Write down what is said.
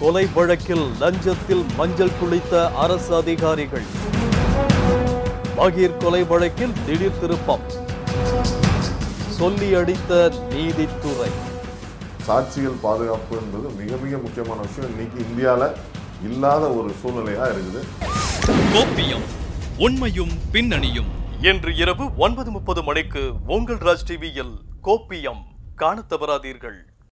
கொலை வழக்கில் லஞ்சத்தில் மஞ்சள் குளித்த அரசு அதிகாரிகள். பகீர் கொலை வழக்கில் திடீர் திருப்பம். சொல்லி அடித்த நீதித்துறை. சாட்சிகள் பாதுகாப்பு என்பது மிக மிக முக்கியமான விஷயம். இன்னைக்கு இந்தியாவில் இல்லாத ஒரு சூழ்நிலையாக இருக்குது. கோப்பியம் உண்மையும் பின்னணியும். இன்று இரவு ஒன்பது முப்பது மணிக்கு உங்கள் ராஜ் டிவியில் கோப்பியம். காண தவறாதீர்கள்.